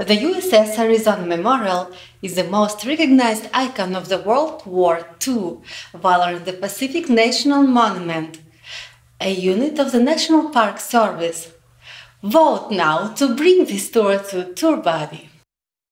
The USS Arizona Memorial is the most recognized icon of the World War II, while the Pacific National Monument, a unit of the National Park Service. Vote now to bring this tour to TourBudy.